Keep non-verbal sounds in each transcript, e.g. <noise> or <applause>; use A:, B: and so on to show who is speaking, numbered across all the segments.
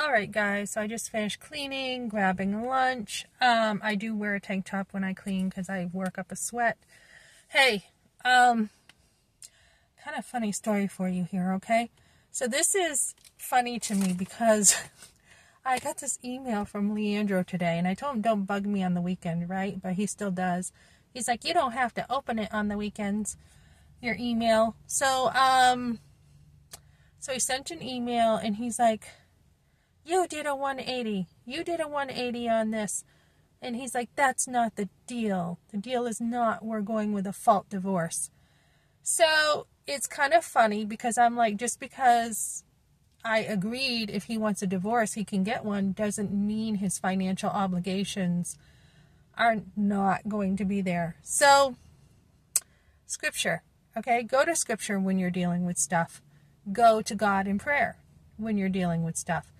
A: All right, guys. So I just finished cleaning, grabbing lunch. Um, I do wear a tank top when I clean because I work up a sweat. Hey, um, kind of funny story for you here, okay? So this is funny to me because <laughs> I got this email from Leandro today, and I told him don't bug me on the weekend, right? But he still does. He's like, you don't have to open it on the weekends, your email. So, um, so he sent an email, and he's like you did a 180. You did a 180 on this. And he's like, That's not the deal. The deal is not we're going with a fault divorce. So it's kind of funny because I'm like, just because I agreed if he wants a divorce, he can get one, doesn't mean his financial obligations are not going to be there. So, scripture, okay? Go to scripture when you're dealing with stuff. Go to God in prayer when you're dealing with stuff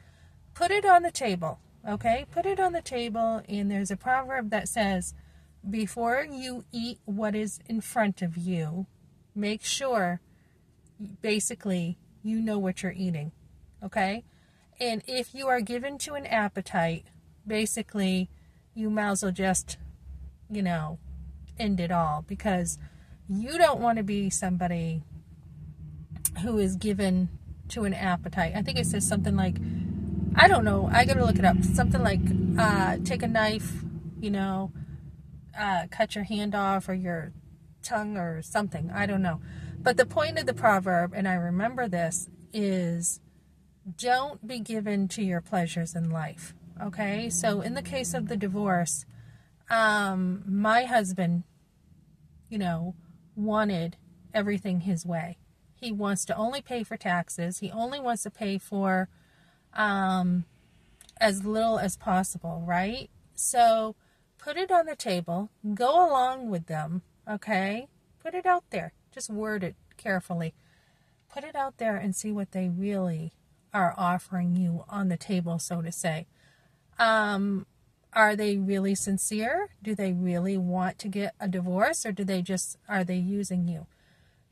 A: put it on the table, okay? Put it on the table, and there's a proverb that says, before you eat what is in front of you, make sure, basically, you know what you're eating, okay? And if you are given to an appetite, basically, you might as well just, you know, end it all because you don't want to be somebody who is given to an appetite. I think it says something like I don't know. I gotta look it up. Something like uh, take a knife, you know, uh, cut your hand off or your tongue or something. I don't know. But the point of the proverb, and I remember this, is don't be given to your pleasures in life. Okay? So in the case of the divorce, um, my husband, you know, wanted everything his way. He wants to only pay for taxes. He only wants to pay for um, as little as possible, right? So put it on the table, go along with them, okay? Put it out there. Just word it carefully. Put it out there and see what they really are offering you on the table, so to say. Um, are they really sincere? Do they really want to get a divorce or do they just are they using you?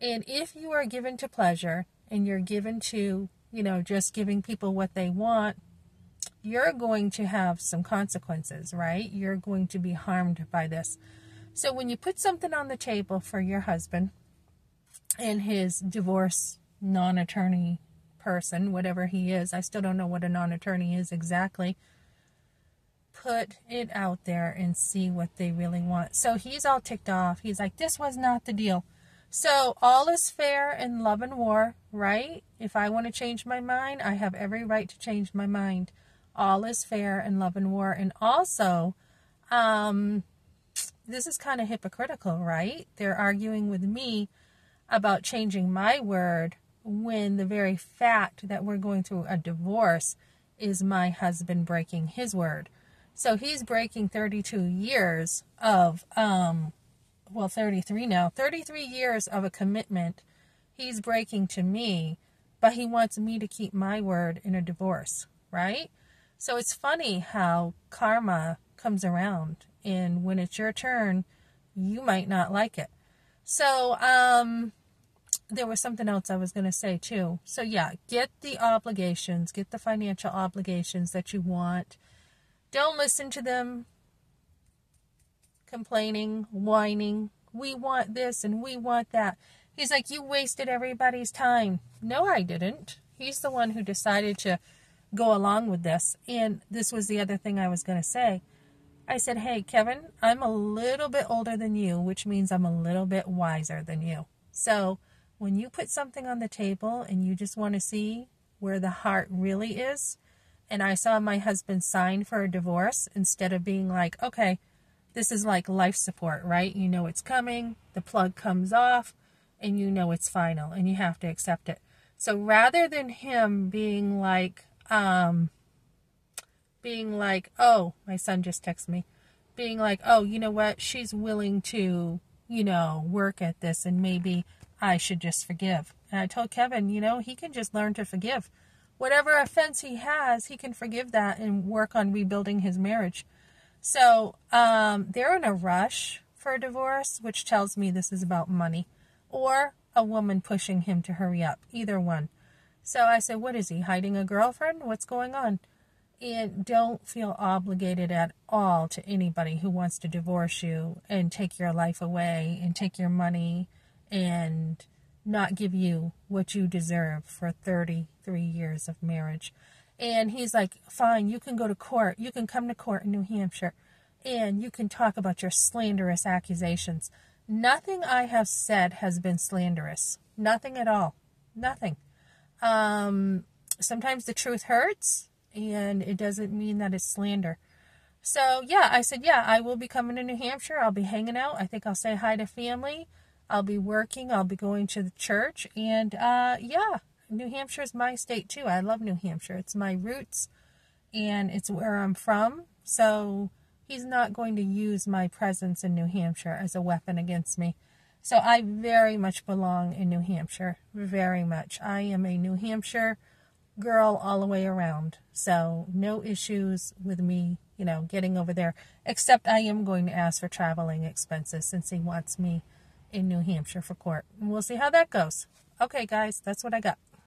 A: And if you are given to pleasure and you're given to you know, just giving people what they want, you're going to have some consequences, right? You're going to be harmed by this. So when you put something on the table for your husband and his divorce non attorney person, whatever he is, I still don't know what a non attorney is exactly. Put it out there and see what they really want. So he's all ticked off. He's like, This was not the deal. So, all is fair in love and war, right? If I want to change my mind, I have every right to change my mind. All is fair in love and war. And also, um, this is kind of hypocritical, right? They're arguing with me about changing my word when the very fact that we're going through a divorce is my husband breaking his word. So he's breaking 32 years of um, well, 33 now, 33 years of a commitment he's breaking to me, but he wants me to keep my word in a divorce, right? So it's funny how karma comes around, and when it's your turn, you might not like it. So, um, there was something else I was going to say too. So, yeah, get the obligations, get the financial obligations that you want. Don't listen to them complaining, whining. We want this and we want that. He's like, You wasted everybody's time. No, I didn't. He's the one who decided to go along with this. And this was the other thing I was going to say. I said, Hey, Kevin, I'm a little bit older than you, which means I'm a little bit wiser than you. So when you put something on the table and you just want to see where the heart really is, and I saw my husband sign for a divorce instead of being like, okay, this is like life support, right? You know it's coming, the plug comes off, and you know it's final, and you have to accept it. So rather than him being like, um, being like, oh, my son just texted me, being like, oh, you know what? She's willing to, you know, work at this, and maybe I should just forgive. And I told Kevin, you know, he can just learn to forgive. Whatever offense he has, he can forgive that and work on rebuilding his marriage. So um, they're in a rush for a divorce, which tells me this is about money, or a woman pushing him to hurry up. Either one. So I said, What is he, hiding a girlfriend? What's going on? And don't feel obligated at all to anybody who wants to divorce you and take your life away and take your money and not give you what you deserve for 33 years of marriage. And he's like, fine, you can go to court. You can come to court in New Hampshire and you can talk about your slanderous accusations. Nothing I have said has been slanderous. Nothing at all. Nothing. Um, sometimes the truth hurts, and it doesn't mean that it's slander. So, yeah, I said, yeah, I will be coming to New Hampshire. I'll be hanging out. I think I'll say hi to family. I'll be working. I'll be going to the church. And, uh, yeah, New Hampshire is my state, too. I love New Hampshire. It's my roots, and it's where I'm from. So, he's not going to use my presence in New Hampshire as a weapon against me. So I very much belong in New Hampshire. Very much. I am a New Hampshire girl all the way around. So no issues with me, you know, getting over there. Except I am going to ask for traveling expenses since he wants me in New Hampshire for court. We'll see how that goes. Okay, guys, that's what I got.